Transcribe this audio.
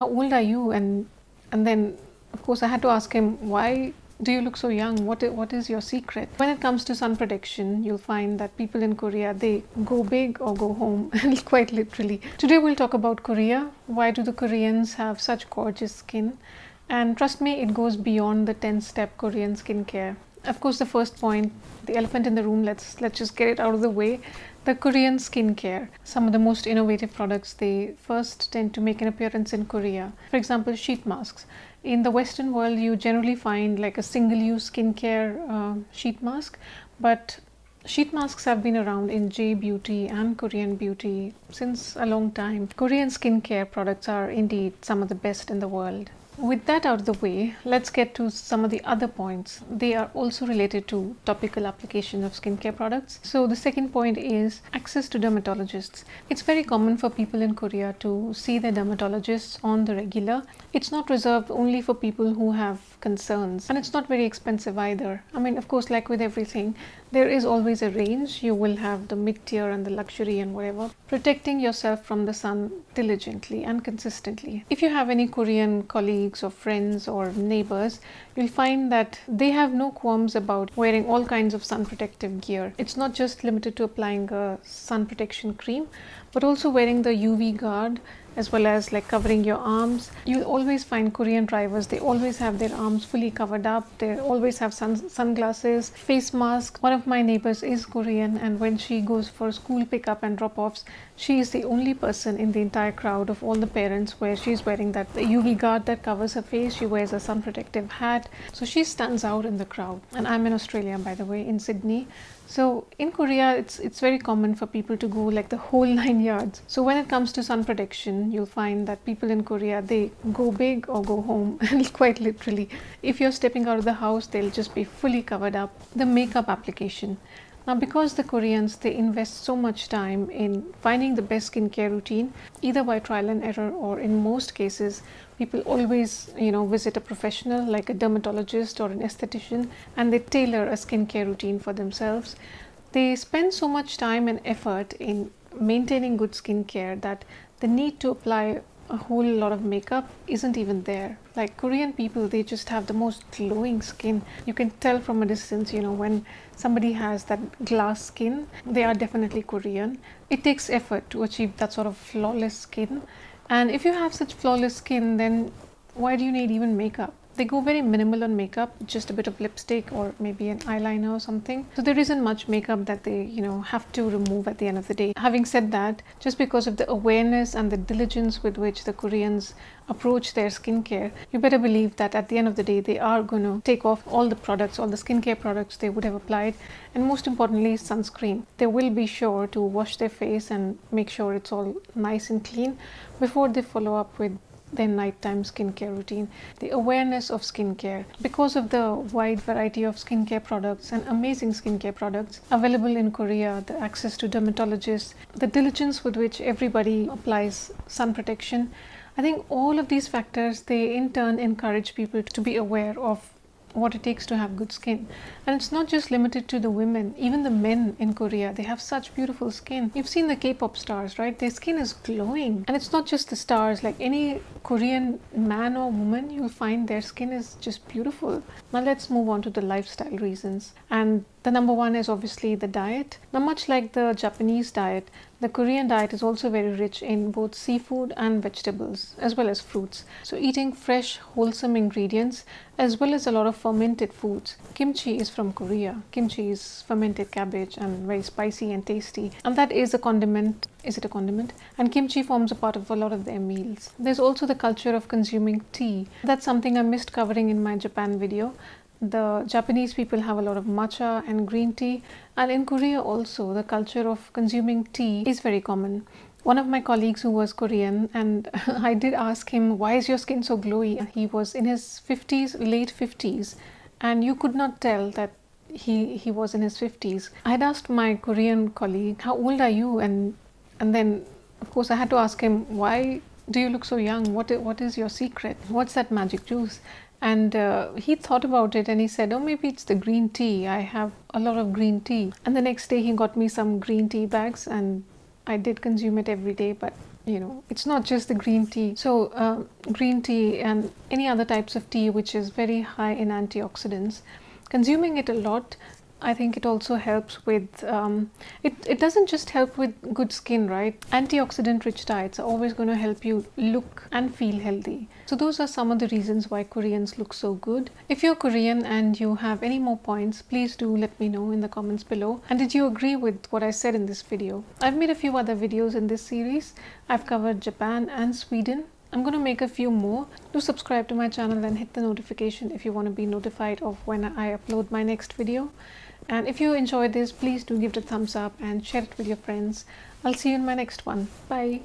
how old are you? And and then of course I had to ask him why do you look so young? What what is your secret? When it comes to sun protection, you'll find that people in Korea they go big or go home, quite literally. Today we'll talk about Korea. Why do the Koreans have such gorgeous skin? And trust me, it goes beyond the 10-step Korean skincare. Of course, the first point, the elephant in the room. Let's let's just get it out of the way. The Korean skincare. Some of the most innovative products they first tend to make an appearance in Korea. For example, sheet masks. In the Western world, you generally find like a single-use skincare uh, sheet mask, but Sheet masks have been around in J beauty and Korean beauty since a long time. Korean skincare products are indeed some of the best in the world. With that out of the way, let's get to some of the other points. They are also related to topical application of skincare products. So, the second point is access to dermatologists. It's very common for people in Korea to see their dermatologists on the regular. It's not reserved only for people who have concerns and it's not very expensive either. I mean, of course, like with everything, there is always a range. You will have the mid tier and the luxury and whatever. Protecting yourself from the sun diligently and consistently. If you have any Korean colleagues or friends or neighbors, you'll find that they have no qualms about wearing all kinds of sun protective gear. It's not just limited to applying a sun protection cream, but also wearing the UV guard as well as like covering your arms. You'll always find Korean drivers, they always have their arms fully covered up, they always have sun- sunglasses, face mask. One of my neighbors is Korean, and when she goes for school pickup and drop offs, she is the only person in the entire crowd of all the parents where she's wearing that UV guard that covers her face. She wears a sun protective hat, so she stands out in the crowd. And I'm in Australia, by the way, in Sydney. So in Korea, it's it's very common for people to go like the whole nine yards. So when it comes to sun protection, you'll find that people in Korea they go big or go home, quite literally. If you're stepping out of the house, they'll just be fully covered up. The makeup application. Now, because the Koreans they invest so much time in finding the best skincare routine, either by trial and error or in most cases, people always you know visit a professional like a dermatologist or an esthetician, and they tailor a skincare routine for themselves. They spend so much time and effort in maintaining good skincare that the need to apply a whole lot of makeup isn't even there. Like Korean people, they just have the most glowing skin. You can tell from a distance, you know, when somebody has that glass skin, they are definitely Korean. It takes effort to achieve that sort of flawless skin. And if you have such flawless skin, then why do you need even makeup? They go very minimal on makeup, just a bit of lipstick or maybe an eyeliner or something. So there isn't much makeup that they, you know, have to remove at the end of the day. Having said that, just because of the awareness and the diligence with which the Koreans approach their skincare, you better believe that at the end of the day they are going to take off all the products, all the skincare products they would have applied, and most importantly, sunscreen. They will be sure to wash their face and make sure it's all nice and clean before they follow up with their nighttime skincare routine, the awareness of skincare. Because of the wide variety of skincare products and amazing skincare products available in Korea, the access to dermatologists, the diligence with which everybody applies sun protection, I think all of these factors they in turn encourage people to be aware of what it takes to have good skin. And it's not just limited to the women, even the men in Korea, they have such beautiful skin. You've seen the K pop stars, right? Their skin is glowing. And it's not just the stars, like any Korean man or woman, you'll find their skin is just beautiful. Now let's move on to the lifestyle reasons. And the number one is obviously the diet. Now, much like the Japanese diet, the Korean diet is also very rich in both seafood and vegetables, as well as fruits. So, eating fresh, wholesome ingredients, as well as a lot of fermented foods. Kimchi is from Korea. Kimchi is fermented cabbage and very spicy and tasty. And that is a condiment. Is it a condiment? And kimchi forms a part of a lot of their meals. There's also the culture of consuming tea. That's something I missed covering in my Japan video the Japanese people have a lot of matcha and green tea, and in Korea also, the culture of consuming tea is very common. One of my colleagues who was Korean, and I did ask him, Why is your skin so glowy? He was in his 50s, late 50s, and you could not tell that he, he was in his 50s. I had asked my Korean colleague, How old are you? And, and then, of course, I had to ask him, Why do you look so young? What, what is your secret? What's that magic juice? And uh, he thought about it and he said, Oh, maybe it's the green tea. I have a lot of green tea. And the next day he got me some green tea bags and I did consume it every day, but you know it's not just the green tea so uh, green tea and any other types of tea which is very high in antioxidants consuming it a lot I think it also helps with um, it, it doesn't just help with good skin right? Antioxidant rich diets are always going to help you look and feel healthy. So those are some of the reasons why Koreans look so good. If you're Korean and you have any more points please do let me know in the comments below. And did you agree with what I said in this video? I've made a few other videos in this series. I've covered Japan and Sweden. I'm going to make a few more. Do subscribe to my channel and hit the notification if you want to be notified of when I upload my next video. And if you enjoyed this, please do give it a thumbs up and share it with your friends. I'll see you in my next one. Bye.